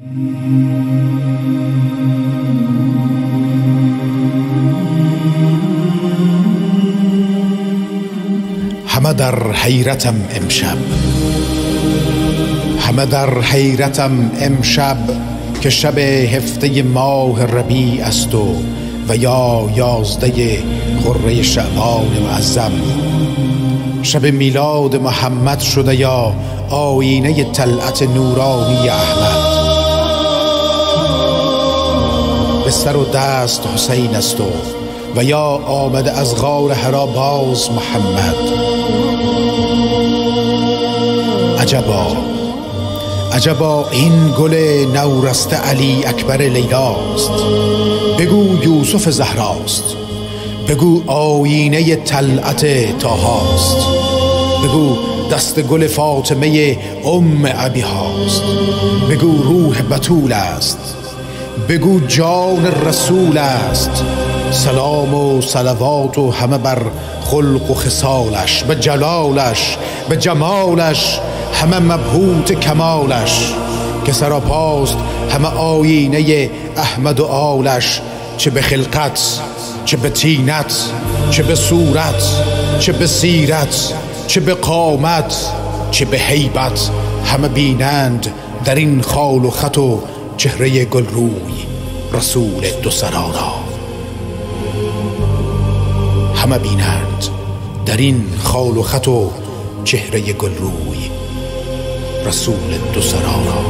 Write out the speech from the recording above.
همه در حیرتم امشب. همه در حیرتم امشب که شب هفته ماه ربیع است و و یا یازده غره شعبان معظم. شب میلاد محمد شده یا آیینه طلعت نورانی احمد. سر و دست حسین است و و یا آمده از غار حرا باز محمد. عجبا. عجبا این گل نورست علی اکبر لیلاست. بگو یوسف زهراست. بگو آیینه طلعت طاهاست. بگو دست گل فاطمه ام ابی هاست بگو روح بتول است. بگو جان رسول است. سلام و صلوات و همه بر خلق و خصالش به جلالش به جمالش همه مبهوت کمالش. که سراپاست همه آیینه احمد و آلش چه به خلقت چه به تینت چه به صورت چه به سیرت چه به قامت چه به حیبت. همه بینند در این خال و خط و چهره گل روی رسول دو سرارا همه بینند در این خال و خط و چهره گل روی رسول دو سرارا